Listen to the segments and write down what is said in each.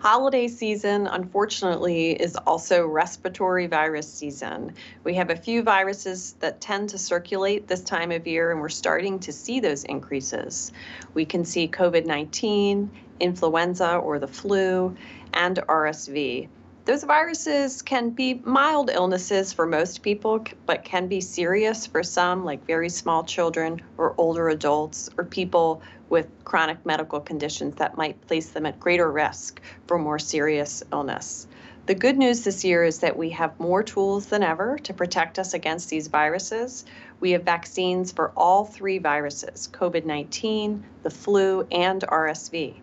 Holiday season, unfortunately, is also respiratory virus season. We have a few viruses that tend to circulate this time of year, and we're starting to see those increases. We can see COVID 19, influenza or the flu, and RSV. Those viruses can be mild illnesses for most people, but can be serious for some, like very small children or older adults or people with chronic medical conditions that might place them at greater risk for more serious illness. The good news this year is that we have more tools than ever to protect us against these viruses. We have vaccines for all three viruses COVID 19, the flu, and RSV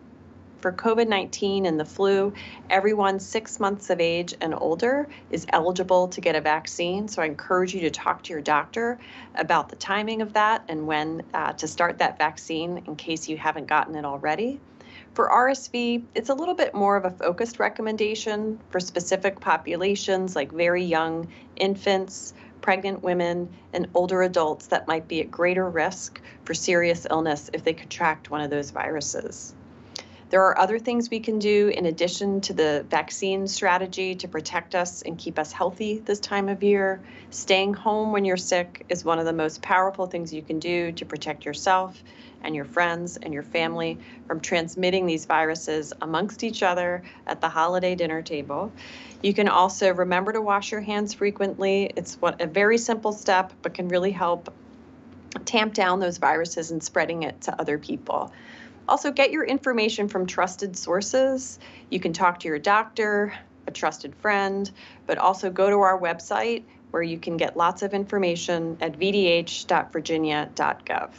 for COVID 19 and the flu, everyone six months of age and older is eligible to get a vaccine. So I encourage you to talk to your doctor about the timing of that and when uh, to start that vaccine in case you haven't gotten it already. For RSV, it's a little bit more of a focused recommendation for specific populations like very young infants, pregnant women, and older adults that might be at greater risk for serious illness if they contract one of those viruses. There are other things we can do in addition to the vaccine strategy to protect us and keep us healthy this time of year. Staying home when you're sick is one of the most powerful things you can do to protect yourself and your friends and your family from transmitting these viruses amongst each other at the holiday dinner table. You can also remember to wash your hands frequently. It's what a very simple step, but can really help tamp down those viruses and spreading it to other people. Also, get your information from trusted sources. You can talk to your doctor, a trusted friend, but also go to our website where you can get lots of information at vdh.virginia.gov.